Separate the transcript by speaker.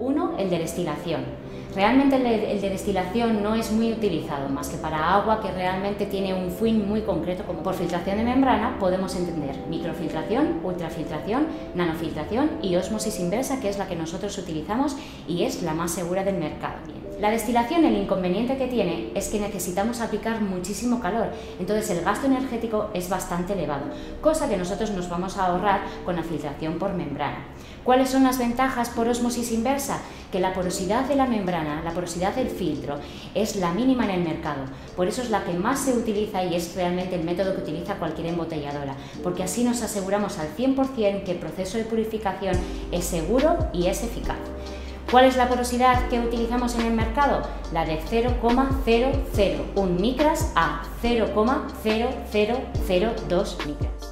Speaker 1: Uno, el de destilación. Realmente el de, destilación no es muy utilizado más que para agua que realmente tiene un fin muy concreto, como por filtración de membrana podemos entender microfiltración, ultrafiltración, nanofiltración y osmosis inversa, que es la que nosotros utilizamos y es la más segura del mercado. La destilación, el inconveniente que tiene es que necesitamos aplicar muchísimo calor, entonces el gasto energético es bastante elevado, cosa que nosotros nos vamos a ahorrar con la filtración por membrana. ¿Cuáles son las ventajas por osmosis inversa? Que la porosidad de la la porosidad del filtro, es la mínima en el mercado. Por eso es la que más se utiliza y es realmente el método que utiliza cualquier embotelladora, porque así nos aseguramos al 100% que el proceso de purificación es seguro y es eficaz. ¿Cuál es la porosidad que utilizamos en el mercado? La de 0,001 micras a 0,0002 micras.